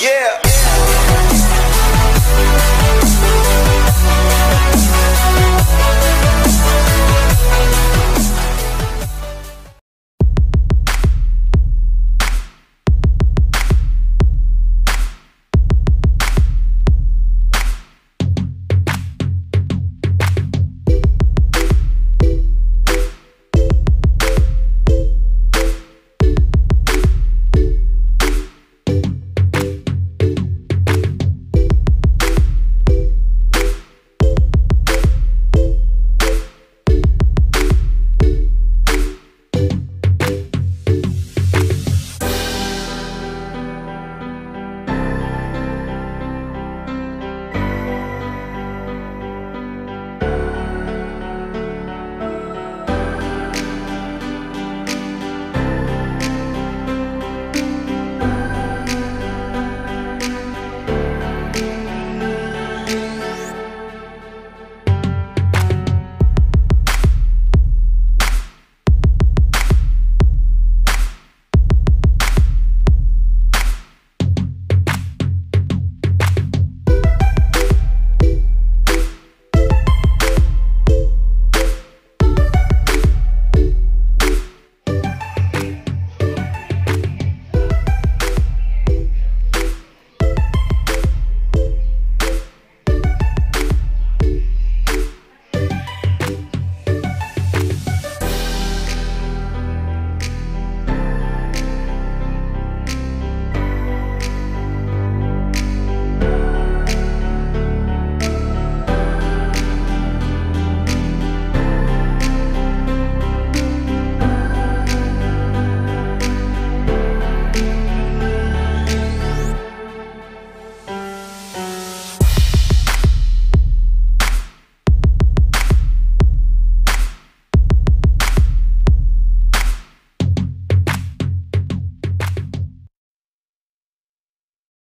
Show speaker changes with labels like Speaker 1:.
Speaker 1: Yeah.